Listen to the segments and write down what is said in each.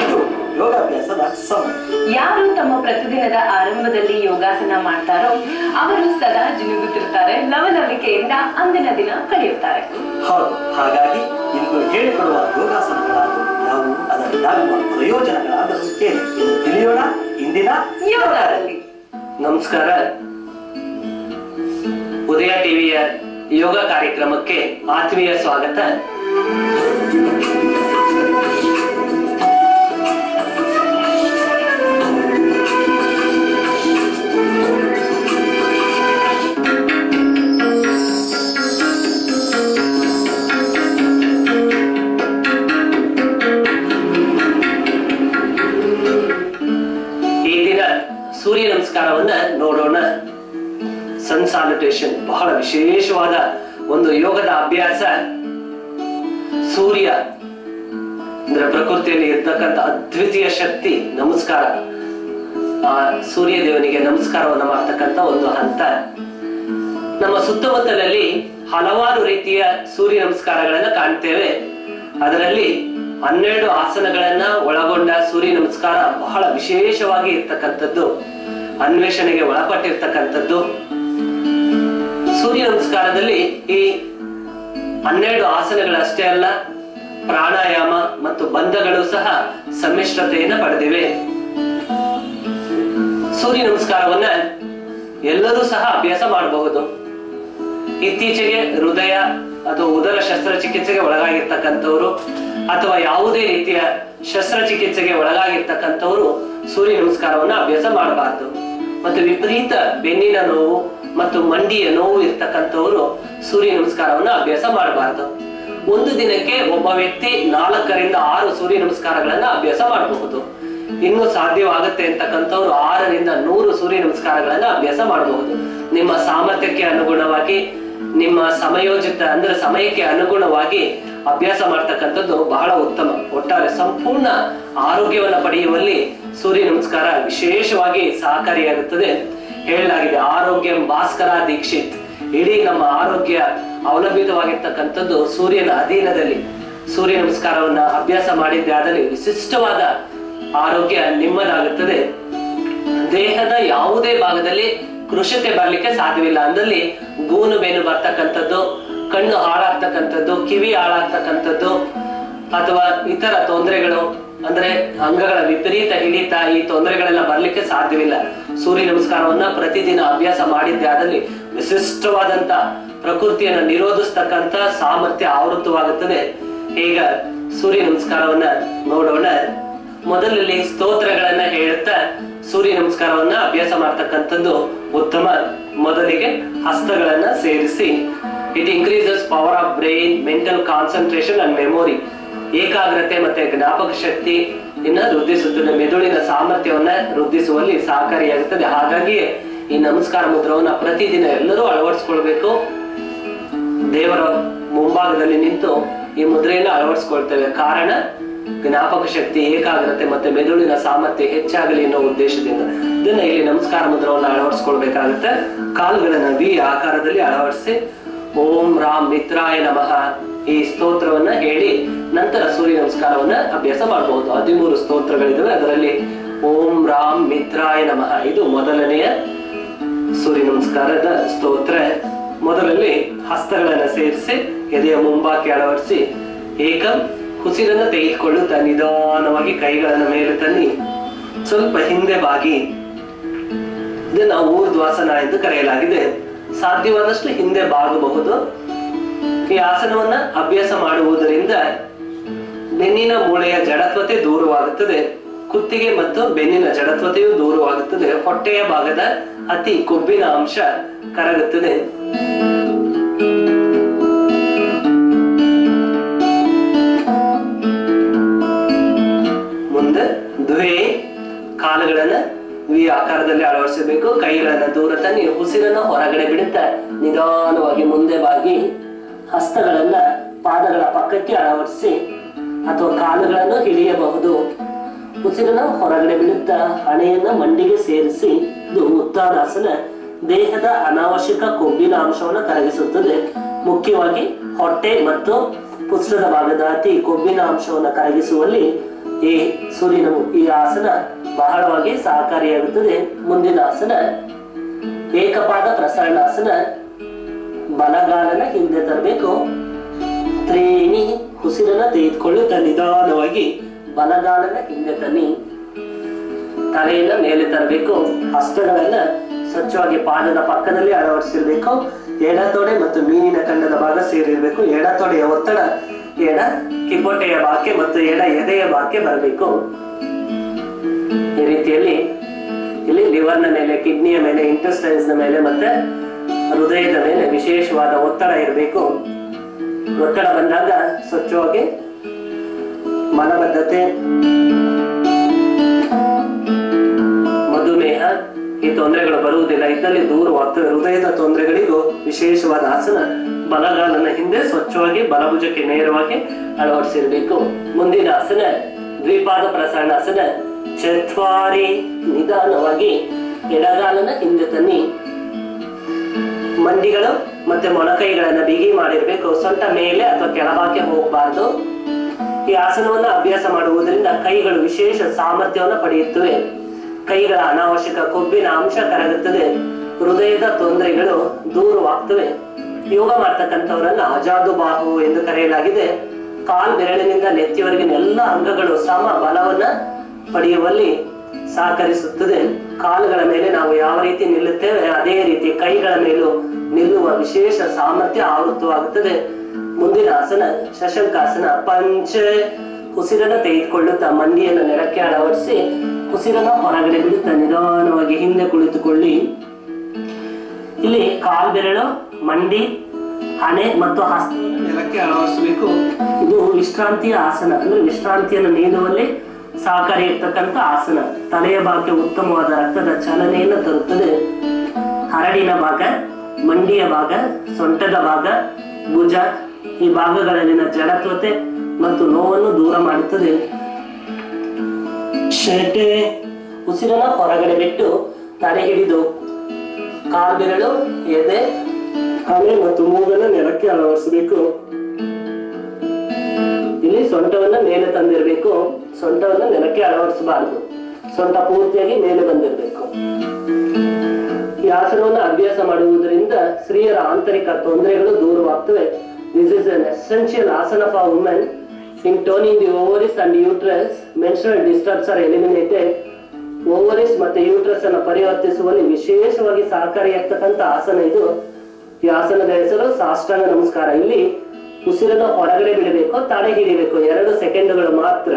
ಇದು ಯೋಗಾಭ್ಯಾಸದ ಸಮಯ ಯಾರು ತಮ್ಮ ಪ್ರತಿದಿನದ ಆರಂಭದಲ್ಲಿ ಯೋಗಾಸನ ಮಾಡ್ತಾರೋ ಅವರು ಸದಾ ಜಿನುಗುತ್ತಿರ್ತಾರೆ ಲವಲವಿಕೆಯಿಂದ ಅಂದಿನ ದಿನ ಕಳೆಯುತ್ತಾರೆ. ಹೌದು ಹಾಗಾಗಿ ಇಂದು ಹೇಳಿಕೊಡುವ ಯೋಗಾಸನಗಳಾದವು ಯಾವುವು ಅದರಿಂದಾಗುವ ಪ್ರಯೋಜನಗಳಾದರೂ ಏನು? ತಿಳಿಯೋಣ ಇಂದಿನ ಯೋಗದಲ್ಲಿ. ನಮಸ್ಕಾರ. ಉದಯ ಟಿವಿಯ ಯೋಗ ಕಾರ್ಯಕ್ರಮಕ್ಕೆ ಆತ್ಮೀಯ ಸ್ವಾಗತ. ಈ ದಿನ ಸೂರ್ಯ ನಮಸ್ಕಾರವನ್ನ ನೋಡೋಣ. ಸನ್ ಬಹಳ ವಿಶೇಷವಾದ ಒಂದು ಯೋಗದ ಅಭ್ಯಾಸ. ಸೂರ್ಯ ಅಂದ್ರೆ ಪ್ರಕೃತಿಯಲ್ಲಿ ಇರ್ತಕ್ಕಂಥ ಅದ್ವಿತೀಯ ಶಕ್ತಿ, ನಮಸ್ಕಾರ. ಆ ಸೂರ್ಯ ದೇವನಿಗೆ ನಮಸ್ಕಾರವನ್ನ ಮಾಡ್ತಕ್ಕಂಥ ಒಂದು ಹಂತ. ನಮ್ಮ ಸುತ್ತಮುತ್ತಲಲ್ಲಿ ಹಲವಾರು ರೀತಿಯ ಸೂರ್ಯ ನಮಸ್ಕಾರಗಳನ್ನ ಕಾಣ್ತೇವೆ. ಅದರಲ್ಲಿ ಹನ್ನೆರಡು ಆಸನಗಳನ್ನ ಒಳಗೊಂಡ ಸೂರ್ಯ ನಮಸ್ಕಾರ ಬಹಳ ವಿಶೇಷವಾಗಿ ಇರ್ತಕ್ಕಂಥದ್ದು. ಅನ್ವೇಷಣೆಗೆ ಒಳಪಟ್ಟಿರ್ತಕ್ಕಂಥದ್ದು. ಸೂರ್ಯ ನಮಸ್ಕಾರದಲ್ಲಿ ಈ ಹನ್ನೆರಡು ಆಸನಗಳಷ್ಟೇ ಅಲ್ಲ, ಪ್ರಾಣಾಯಾಮ ಮತ್ತು ಬಂಧಗಳು ಸಹ ಸಮ್ಮಿಶ್ರತೆಯನ್ನು ಪಡೆದಿವೆ. ಸೂರ್ಯ ನಮಸ್ಕಾರವನ್ನ ಎಲ್ಲರೂ ಸಹ ಅಭ್ಯಾಸ ಮಾಡಬಹುದು. ಇತ್ತೀಚೆಗೆ ಹೃದಯ ಅಥವಾ ಉದರ ಶಸ್ತ್ರಚಿಕಿತ್ಸೆಗೆ ಒಳಗಾಗಿರ್ತಕ್ಕಂಥವ್ರು ಅಥವಾ ಯಾವುದೇ ರೀತಿಯ ಶಸ್ತ್ರಚಿಕಿತ್ಸೆಗೆ ಒಳಗಾಗಿರ್ತಕ್ಕಂಥವ್ರು ಸೂರ್ಯ ನಮಸ್ಕಾರವನ್ನು ಅಭ್ಯಾಸ ಮಾಡಬಾರ್ದು. ಮತ್ತು ವಿಪರೀತ ಬೆನ್ನಿನ ನೋವು ಮತ್ತು ಮಂಡಿಯ ನೋವು ಇರ್ತಕ್ಕಂಥವರು ಸೂರ್ಯ ನಮಸ್ಕಾರವನ್ನು ಅಭ್ಯಾಸ ಮಾಡಬಾರದು. ಒಂದು ದಿನಕ್ಕೆ ಒಬ್ಬ ವ್ಯಕ್ತಿ ನಾಲ್ಕರಿಂದ ಆರು ಸೂರ್ಯ ನಮಸ್ಕಾರಗಳನ್ನ ಅಭ್ಯಾಸ ಮಾಡಬಹುದು. ಇನ್ನು ಸಾಧ್ಯವಾಗುತ್ತೆ ಅಂತಕ್ಕಂಥವ್ರು ಆರರಿಂದ ನೂರು ಸೂರ್ಯ ನಮಸ್ಕಾರಗಳನ್ನ ಅಭ್ಯಾಸ ಮಾಡಬಹುದು. ನಿಮ್ಮ ಸಾಮರ್ಥ್ಯಕ್ಕೆ ಅನುಗುಣವಾಗಿ, ನಿಮ್ಮ ಸಮಯೋಚಿತ ಅಂದ್ರೆ ಸಮಯಕ್ಕೆ ಅನುಗುಣವಾಗಿ ಅಭ್ಯಾಸ ಮಾಡ್ತಕ್ಕಂಥದ್ದು ಬಹಳ ಉತ್ತಮ. ಒಟ್ಟಾರೆ ಸಂಪೂರ್ಣ ಆರೋಗ್ಯವನ್ನ ಪಡೆಯುವಲ್ಲಿ ಸೂರ್ಯ ನಮಸ್ಕಾರ ವಿಶೇಷವಾಗಿ ಸಹಕಾರಿಯಾಗುತ್ತದೆ. ಹೇಳಲಾಗಿದೆ, ಆರೋಗ್ಯ ಭಾಸ್ಕರ ದೀಕ್ಷಿತ್. ಇಡೀ ನಮ್ಮ ಆರೋಗ್ಯ ಅವಲಂಬಿತವಾಗಿರ್ತಕ್ಕಂಥದ್ದು ಸೂರ್ಯನ ಅಧೀನದಲ್ಲಿ. ಸೂರ್ಯ ನಮಸ್ಕಾರವನ್ನ ಅಭ್ಯಾಸ ಮಾಡಿದ್ದೆ ಆದಲ್ಲಿ ವಿಶಿಷ್ಟವಾದ ಆರೋಗ್ಯ ನಿಮ್ಮದಾಗುತ್ತದೆ. ದೇಹದ ಯಾವುದೇ ಭಾಗದಲ್ಲಿ ಕೃಷತೆ ಬರ್ಲಿಕ್ಕೆ ಸಾಧ್ಯವಿಲ್ಲ ಅಂದಲ್ಲಿ ಗೂನು ಬೇನು ಬರ್ತಕ್ಕಂಥದ್ದು, ಕಣ್ಣು ಹಾಳಾಗ್ತಕ್ಕಂಥದ್ದು, ಕಿವಿ ಹಾಳಾಗ್ತಕ್ಕಂಥದ್ದು, ಅಥವಾ ಇತರ ತೊಂದರೆಗಳು ಅಂದ್ರೆ ಅಂಗಗಳ ವಿಪರೀತ ಹಿಡಿತ ಈ ತೊಂದರೆಗಳೆಲ್ಲ ಬರ್ಲಿಕ್ಕೆ ಸಾಧ್ಯವಿಲ್ಲ. ಸೂರ್ಯ ನಮಸ್ಕಾರವನ್ನ ಪ್ರತಿದಿನ ಅಭ್ಯಾಸ ಮಾಡಿದ್ದೆ ಆದಲ್ಲಿ ವಿಶಿಷ್ಟವಾದಂತ ಪ್ರಕೃತಿಯನ್ನ ನಿರೋಧಿಸ್ತಕ್ಕಂತ ಸಾಮರ್ಥ್ಯ ಆವೃತವಾಗುತ್ತದೆ ಈಗ ಸೂರ್ಯ ನಮಸ್ಕಾರವನ್ನ ನೋಡೋಣ. ಮೊದಲಲ್ಲಿ ಸ್ತೋತ್ರಗಳನ್ನ ಹೇಳುತ್ತಾ ಸೂರ್ಯ ನಮಸ್ಕಾರವನ್ನ ಅಭ್ಯಾಸ ಮಾಡ್ತಕ್ಕಂಥದ್ದು ಉತ್ತಮ ಮೊದಲಿಗೆ ಹಸ್ತಗಳನ್ನ ಸೇರಿಸಿ. It increases power of brain mental concentration and memory ಏಕಾಗ್ರತೆ ಮತ್ತೆ ಜ್ಞಾಪಕ ಶಕ್ತಿ ಇನ್ನ ವೃದ್ಧಿಸುತ್ತದೆ. ಮೆದುಳಿನ ಸಾಮರ್ಥ್ಯವನ್ನ ವೃದ್ಧಿಸುವಲ್ಲಿ ಸಹಕಾರಿಯಾಗುತ್ತದೆ. ಹಾಗಾಗಿ ಈ ನಮಸ್ಕಾರ ಮುದ್ರವನ್ನ ಪ್ರತಿದಿನ ಎಲ್ಲರೂ ಅಳವಡಿಸ್ಕೊಳ್ಬೇಕು. ದೇವರ ಮುಂಭಾಗದಲ್ಲಿ ನಿಂತು ಈ ಮುದ್ರೆಯನ್ನು ಅಳವಡಿಸ್ಕೊಳ್ತೇವೆ. ಕಾರಣ ಜ್ಞಾಪಕ ಶಕ್ತಿ, ಏಕಾಗ್ರತೆ ಮತ್ತೆ ಮೆದುಳಿನ ಸಾಮರ್ಥ್ಯ ಹೆಚ್ಚಾಗಲಿ ಅನ್ನೋ ಉದ್ದೇಶದಿಂದ ಇದನ್ನ ಇಲ್ಲಿ ನಮಸ್ಕಾರ ಮುದ್ರವನ್ನು ಅಳವಡಿಸ್ಕೊಳ್ಬೇಕಾಗುತ್ತೆ. ಕಾಲುಗಳನ್ನ ವಿ ಆಕಾರದಲ್ಲಿ ಅಳವಡಿಸಿ ಓಂ ರಾಮ್ ಮಿತ್ರಾಯ ನಮಃ. ಈ ಸ್ತೋತ್ರವನ್ನ ಹೇಳಿ ನಂತರ ಸೂರ್ಯ ನಮಸ್ಕಾರವನ್ನ ಅಭ್ಯಾಸ ಮಾಡಬಹುದು ಹದಿಮೂರು ಸ್ತೋತ್ರಗಳಿದ್ದಾವೆ ಅದರಲ್ಲಿ ಓಂ ರಾಮ್ ಮಿತ್ರಾಯ ನಮಃ. ಇದು ಮೊದಲನೆಯ ಸೂರ್ಯ ನಮಸ್ಕಾರದ ಸ್ತೋತ್ರ. ಮೊದಲಲ್ಲಿ ಹಸ್ತಗಳನ್ನ ಸೇರಿಸಿ, ಎದೆಯ ಮುಂಭಾಗಕ್ಕೆ ಅಳವಡಿಸಿ, ಏಕಂ ಉಸಿರನ್ನ ತೆಗೆದುಕೊಳ್ಳುತ್ತಾ ನಿಧಾನವಾಗಿ ಕೈಗಳನ್ನ ಮೇಲೆ ತನ್ನಿ, ಸ್ವಲ್ಪ ಹಿಂದೆ ಬಾಗಿ. ಇದನ್ನ ಊರ್ಧ್ವಾಸನ ಎಂದು ಕರೆಯಲಾಗಿದೆ. ಸಾಧ್ಯವಾದಷ್ಟು ಹಿಂದೆ ಬಾಗಬಹುದು. ಈ ಆಸನವನ್ನ ಅಭ್ಯಾಸ ಮಾಡುವುದರಿಂದ ಬೆನ್ನಿನ ಮೂಳೆಯ ಜಡತ್ವತೆ ದೂರವಾಗುತ್ತದೆ. ಕುತ್ತಿಗೆ ಮತ್ತು ಬೆನ್ನಿನ ಜಡತ್ವತೆಯು ದೂರವಾಗುತ್ತದೆ. ಹೊಟ್ಟೆಯ ಭಾಗದ ಅತಿ ಕೊಬ್ಬಿನ ಅಂಶ ಕರಗುತ್ತದೆ. ಮುಂದೆ ದ್ವೇ ಕಾಲುಗಳನ್ನ ವಿ ಆಕಾರದಲ್ಲಿ ಅಳವಡಿಸಬೇಕು. ಕೈಗಳನ್ನ ದೂರ ತನ್ನಿ, ಉಸಿರನ್ನ ಹೊರಗಡೆ ಬಿಡುತ್ತಾ ನಿಧಾನವಾಗಿ ಮುಂದೆ ಬಾಗಿ. ಹಸ್ತಗಳನ್ನ ಪಾದಗಳ ಪಕ್ಕಕ್ಕೆ ಅಳವಡಿಸಿ ಅಥವಾ ಕಾಲುಗಳನ್ನು ಹಿಡಿಯಬಹುದು. ಉಸಿರನ್ನ ಹೊರಗಡೆ ಬಿಡುತ್ತಾ ಹಣೆಯನ್ನ ಮಂಡಿಗೆ ಸೇರಿಸಿ ಇದು ಉತ್ತಾನಾಸನ ದೇಹದ ಅನಾವಶ್ಯಕ ಕೊಬ್ಬಿನ ಅಂಶವನ್ನು ಕರಗಿಸುತ್ತದೆ. ಮುಖ್ಯವಾಗಿ ಹೊಟ್ಟೆ ಮತ್ತು ಪುಸ್ತದ ಭಾಗದ ಅತಿ ಕೊಬ್ಬಿನ ಅಂಶವನ್ನು ಕರಗಿಸುವಲ್ಲಿ ಈ ಸೂರ್ಯನ ಈ ಆಸನ ಬಹಳವಾಗಿ ಸಹಕಾರಿಯಾಗುತ್ತದೆ. ಮುಂದಿನ ಆಸನ ಏಕಪಾದ ಪ್ರಸರಣಾಸನ ಬಲಗಾಲನ ಹಿಂದೆ ತರಬೇಕು. ತ್ರೇಣಿ ಉಸಿರನ್ನ ತೆಗೆದುಕೊಳ್ಳುತ್ತಾ ನಿಧಾನವಾಗಿ ಬಲಗಾಲನ ಹಿಂದೆ ತನ್ನಿ. ತಲೆಯನ್ನ ಮೇಲೆ ತರಬೇಕು. ಹಸ್ತಗಳನ್ನ ಸ್ವಚ್ಛವಾಗಿ ಪಾದದ ಪಕ್ಕದಲ್ಲಿ ಅಳವಡಿಸಿರ್ಬೇಕು. ಎಡ ತೊಡೆ ಮತ್ತು ಮೀನಿನ ಕಂಡದ ಭಾಗ ಸೇರಿರ್ಬೇಕು. ಎಡ ತೊಡೆಯ ಒತ್ತಡ, ಎಡ ಕಿಬ್ಬೊಟ್ಟೆಯ ಬಾಕೆ ಮತ್ತು ಎಡ ಎದೆಯ ಬಾಕೆ ಬರಬೇಕು. ಈ ರೀತಿಯಲ್ಲಿ ಇಲ್ಲಿ ಲಿವರ್ನ ಮೇಲೆ, ಕಿಡ್ನಿಯ ಮೇಲೆ ಇಂಟೆಸ್ಟೈನ್ಸ್ ಮೇಲೆ ಮತ್ತೆ ಹೃದಯದ ಮೇಲೆ ವಿಶೇಷವಾದ ಒತ್ತಡ ಇರಬೇಕು. ಒತ್ತಡ ಬಂದಾಗ ಸ್ವಚ್ಛವಾಗಿ ಮಲಬದ್ಧತೆ ಮಧುಮೇಹ, ಈ ತೊಂದರೆಗಳು ಬರುವುದಿಲ್ಲ. ಇದ್ದಲ್ಲಿ ದೂರವಾಗ್ತವೆ ಹೃದಯದ ತೊಂದರೆಗಳಿಗೂ ವಿಶೇಷವಾದ ಆಸನ, ಬಲಗಾಲನ ಹಿಂದೆ ಸ್ವಚ್ಛವಾಗಿ, ಬಲಭುಜಕ್ಕೆ ನೇರವಾಗಿ ಅಳವಡಿಸಿರಬೇಕು. ಮುಂದಿನ ಆಸನ, ದ್ವಿಪಾದ ಪ್ರಸರಣಾಸನ ಚತ್ವಾರಿ ನಿಧಾನವಾಗಿ ಎಡಗಾಲನ ಹಿಂದೆ ತನ್ನಿ. ಮಂಡಿಗಳು ಮತ್ತೆ ಮೊಣಕೈಗಳನ್ನ ಬಿಗಿ ಮಾಡಿರ್ಬೇಕು. ಸೊಂಟ ಮೇಲೆ ಅಥವಾ ಕೆಳಭಾಗಕ್ಕೆ ಹೋಗಬಾರ್ದು. ಈ ಆಸನವನ್ನ ಅಭ್ಯಾಸ ಮಾಡುವುದರಿಂದ ಕೈಗಳು ವಿಶೇಷ ಸಾಮರ್ಥ್ಯವನ್ನು ಪಡೆಯುತ್ತವೆ. ಕೈಗಳ ಅನಾವಶ್ಯಕ ಕೊಬ್ಬಿನ ಅಂಶ ಕರಗುತ್ತದೆ. ಹೃದಯದ ತೊಂದರೆಗಳು ದೂರವಾಗ್ತವೆ. ಯೋಗ ಮಾಡ್ತಕ್ಕಂಥವರನ್ನ ಅಜಾದು ಬಾಹು ಎಂದು ಕರೆಯಲಾಗಿದೆ. ಕಾಲ್ ಬೆರಳಿನಿಂದ ನೆತ್ತಿವರೆಗಿನ ಎಲ್ಲ ಅಂಗಗಳು ಸಮ ಬಲವನ್ನ ಪಡೆಯುವಲ್ಲಿ ಸಹಕರಿಸುತ್ತದೆ. ಕಾಲುಗಳ ಮೇಲೆ ನಾವು ಯಾವ ರೀತಿ ನಿಲ್ಲುತ್ತೇವೆ, ಅದೇ ರೀತಿ ಕೈಗಳ ಮೇಲೂ ನಿಲ್ಲುವ ವಿಶೇಷ ಸಾಮರ್ಥ್ಯ ಆವೃತ್ತವಾಗುತ್ತದೆ. ಮುಂದಿನ ಆಸನ, ಶಶಂಕಾಸನ ಪಂಚ. ಉಸಿರನ್ನ ತೆಗೆದುಕೊಳ್ಳುತ್ತಾ ಮಂಡಿಯನ್ನು ನೆಲಕ್ಕೆ ಅಳವಡಿಸಿ, ಉಸಿರನ್ನ ಹೊರಗಡೆ ಬಿಡುತ್ತಾ ನಿಧಾನವಾಗಿ ಹಿಂದೆ ಕುಳಿತುಕೊಳ್ಳಿ. ಇಲ್ಲಿ ಕಾಲ್ ಬೆರಳು, ಮಂಡಿ, ಹಣೆ ಮತ್ತು ಹಸ್ತ ನೆಲಕ್ಕೆ ಅಳವಡಿಸಬೇಕು. ಇದು ವಿಶ್ರಾಂತಿಯ ಆಸನ. ಅಂದ್ರೆ ವಿಶ್ರಾಂತಿಯನ್ನು ನೀಡುವಲ್ಲಿ ಸಹಕಾರಿ ಇರ್ತಕ್ಕಂಥ ಆಸನ. ತಲೆಯ ಭಾಗಕ್ಕೆ ಉತ್ತಮವಾದ ರಕ್ತದ ಚಲನೆಯನ್ನು ತರುತ್ತದೆ. ಹರಡಿನ ಭಾಗ, ಮಂಡಿಯ ಭಾಗ, ಸೊಂಟದ ಭಾಗ, ಭುಜ, ಈ ಭಾಗಗಳಲ್ಲಿನ ಜಡತ್ವತೆ ಮತ್ತು ನೋವನ್ನು ದೂರ ಮಾಡುತ್ತದೆ. ಶೆಟೆ ಉಸಿರನ್ನ ಹೊರಗಡೆ ಬಿಟ್ಟು ತಲೆ ಹಿಡಿದು ಕಾಲ್ಬೆರಳು ಎದೆ ಹಣೆ ಮತ್ತು ಮೂಗನ್ನು ನೆಲಕ್ಕೆ ಅಳವಡಿಸಬೇಕು. ಇಲ್ಲಿ ಸೊಂಟವನ್ನ ಮೇಲೆ ತಂದಿರಬೇಕು. ಸೊಂಟವನ್ನ ನೆಲಕ್ಕೆ ಅಳವಡಿಸಬಾರದು. ಸೊಂಟ ಪೂರ್ತಿಯಾಗಿ ಮೇಲೆ ಬಂದಿರಬೇಕು. ಈ ಆಸನವನ್ನು ಅಭ್ಯಾಸ ಮಾಡುವುದರಿಂದ ಸ್ತ್ರೀಯರ ಆಂತರಿಕ ತೊಂದರೆಗಳು ದೂರವಾಗ್ತವೆ. This is an essential asana for women in toning the ovaries and uterus menstrual disturbs are eliminated ovaries ಮತ್ತೆ ಯೂಟ್ರಸ್ ಅನ್ನು ಪರಿವರ್ತಿಸುವಲ್ಲಿ ವಿಶೇಷವಾಗಿ ಸಹಕಾರಿಯಾಗ್ತಕ್ಕಂಥ ಆಸನ ಇದು. ಈ ಆಸನದ ಹೆಸರು ಸಾಷ್ಟಾಂಗ ನಮಸ್ಕಾರ. ಇಲ್ಲಿ ಉಸಿರನ್ನ ಹೊರಗಡೆ ಬಿಡಬೇಕು ತಡೆ ಹಿಡಿಬೇಕು. ಎರಡು ಸೆಕೆಂಡ್ಗಳು ಮಾತ್ರ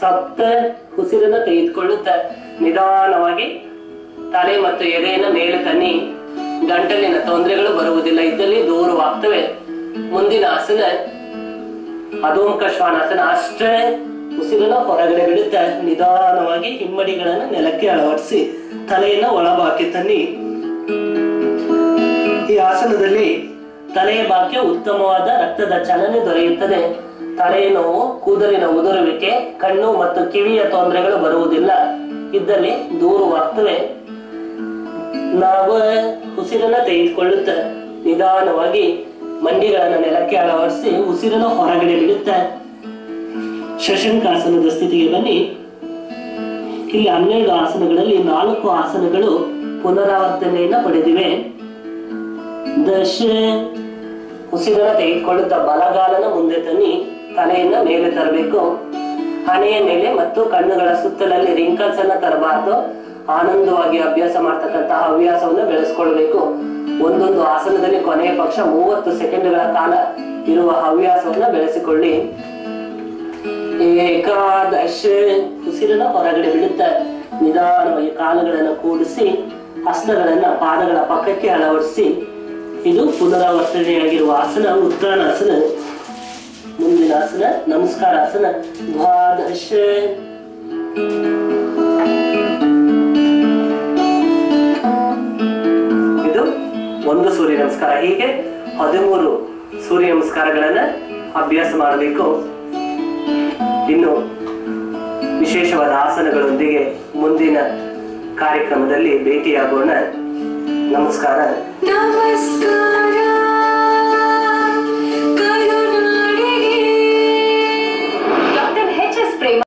ಸಪ್ತ ಉಸಿರನ್ನ ತೆಗೆದುಕೊಳ್ಳುತ್ತ ನಿಧಾನವಾಗಿ ತಲೆ ಮತ್ತು ಎದೆಯನ್ನ ಮೇಲೆ ತನ್ನಿ. ಗಂಟಲಿನ ತೊಂದರೆಗಳು ಬರುವುದಿಲ್ಲ. ಇದರಲ್ಲಿ ದೂರವಾಗ್ತವೆ ಮುಂದಿನ ಆಸನ ಅಧೋಮುಖ ಶ್ವಾನಾಸನ ಅಷ್ಟೇ ಉಸಿರನ್ನ ಹೊರಗಡೆ ಬಿಡುತ್ತ ನಿಧಾನವಾಗಿ ಹಿಮ್ಮಡಿಗಳನ್ನ ನೆಲಕ್ಕೆ ಅಳವಡಿಸಿ ತಲೆಯನ್ನ ಒಳಬಾಕಿ ತನ್ನಿ. ಈ ಆಸನದಲ್ಲಿ ತಲೆಯ ಬಾಕಿ ಉತ್ತಮವಾದ ರಕ್ತದ ಚಲನೆ ದೊರೆಯುತ್ತದೆ. ತಲೆಯ ನೋವು, ಕೂದಲಿನ ಉದುರುವಿಕೆ, ಕಣ್ಣು ಮತ್ತು ಕಿವಿಯ ತೊಂದರೆಗಳು ಬರುವುದಿಲ್ಲ. ಇದ್ದಲ್ಲಿ ದೂರವಾಗ್ತವೆ ನಾವು ಉಸಿರನ್ನ ತೆಗೆದುಕೊಳ್ಳುತ್ತ. ನಿಧಾನವಾಗಿ ಮಂಡಿಗಳನ್ನ ನೆಲಕ್ಕೆ ಅಳವಡಿಸಿ ಉಸಿರನ್ನ ಹೊರಗಡೆ ಬಿಡುತ್ತ. ಶಶಂಕಾಸನದ ಸ್ಥಿತಿಗೆ ಬನ್ನಿ. ಇಲ್ಲಿ ಹನ್ನೆರಡು ಆಸನಗಳಲ್ಲಿ ನಾಲ್ಕು ಆಸನಗಳು ಪುನರಾವರ್ತನೆಯನ್ನ ಪಡೆದಿವೆ. ದಶ ಉಸಿರನ್ನ ತೆಗೆದುಕೊಳ್ಳುತ್ತಾ ಬಲಗಾಲನ ಮುಂದೆ ತನ್ನಿ ತಲೆಯನ್ನ ಮೇಲೆ ತರಬೇಕು. ಹಣೆಯ ಮೇಲೆ ಮತ್ತು ಕಣ್ಣುಗಳ ಸುತ್ತಲಲ್ಲಿ ರಿಂಕಲ್ಸ್ ಅನ್ನ ತರಬಾರ್ದು. ಆನಂದವಾಗಿ ಅಭ್ಯಾಸ ಮಾಡ್ತಕ್ಕಂತಹ ಹವ್ಯಾಸವನ್ನು ಬೆಳೆಸ್ಕೊಳ್ಬೇಕು. ಒಂದೊಂದು ಆಸನದಲ್ಲಿ ಕೊನೆಯ ಪಕ್ಷ ಮೂವತ್ತು ಸೆಕೆಂಡ್ಗಳ ಕಾಲ ಇರುವ ಹವ್ಯಾಸವನ್ನ ಬೆಳೆಸಿಕೊಳ್ಳಿ. ಏಕಾದಶ ಉಸಿರನ್ನ ಹೊರಗಡೆ ಬಿಡುತ್ತ ನಿಧಾನವಾಗಿ ಕಾಲುಗಳನ್ನು ಕೂಡಿಸಿ ಹಸ್ತಗಳನ್ನ ಪಾದಗಳ ಪಕ್ಕಕ್ಕೆ ಅಳವಡಿಸಿ ಇದು ಪುನರಾವರ್ತನೆಯಾಗಿರುವ ಆಸನ ಉತ್ಥಾನಾಸನ ಮುಂದಿನ ಆಸನ, ನಮಸ್ಕಾರ ಆಸನ, ದ್ವಾದಶ. ಇದು ಒಂದು ಸೂರ್ಯ ನಮಸ್ಕಾರ. ಹೀಗೆ ಹದಿಮೂರು ಸೂರ್ಯ ನಮಸ್ಕಾರಗಳನ್ನ ಅಭ್ಯಾಸ ಮಾಡಬೇಕು. ಇನ್ನು ವಿಶೇಷವಾದ ಆಸನಗಳೊಂದಿಗೆ ಮುಂದಿನ ಕಾರ್ಯಕ್ರಮದಲ್ಲಿ ಭೇಟಿಯಾಗೋಣ. ನಮಸ್ಕಾರ. Давай скажем.